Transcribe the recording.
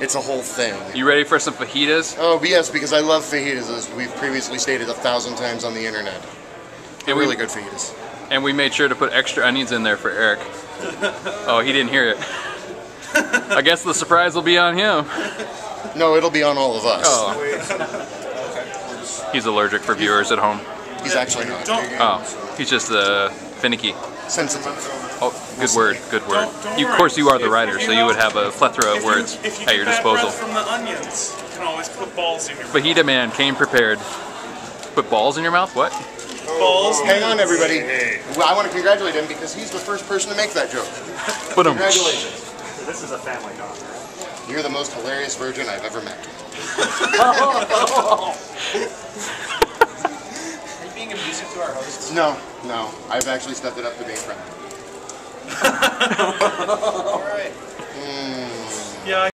It's a whole thing. You ready for some fajitas? Oh, yes, because I love fajitas, as we've previously stated a thousand times on the internet. They're we- really good fajitas. And we made sure to put extra onions in there for Eric. Oh, he didn't hear it. I guess the surprise will be on him. No, it'll be on all of us. Oh. He's allergic for viewers at home. He's actually not. Oh, he's just uh, finicky. Sensitive. Oh, good word, good word. You, of course, you are the writer, so you would have a plethora of If you- words if you at your disposal. breath from the onions, you can always put balls in your Fajita man came prepared. Put balls in your mouth? What? balls. Hang on, everybody. Well, I want to congratulate him because he's the first person to make that joke. Put 'em. Congratulations. This is a family dog. You're the most hilarious virgin I've ever met. Are you being abusive to our hosts? No, no. I've actually stepped it up to being friendly. All right. Hmm. Yeah,